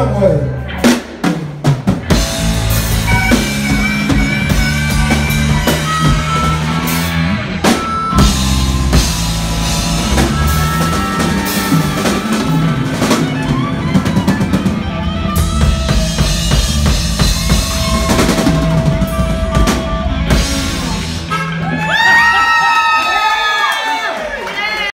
amor.